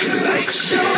you like so.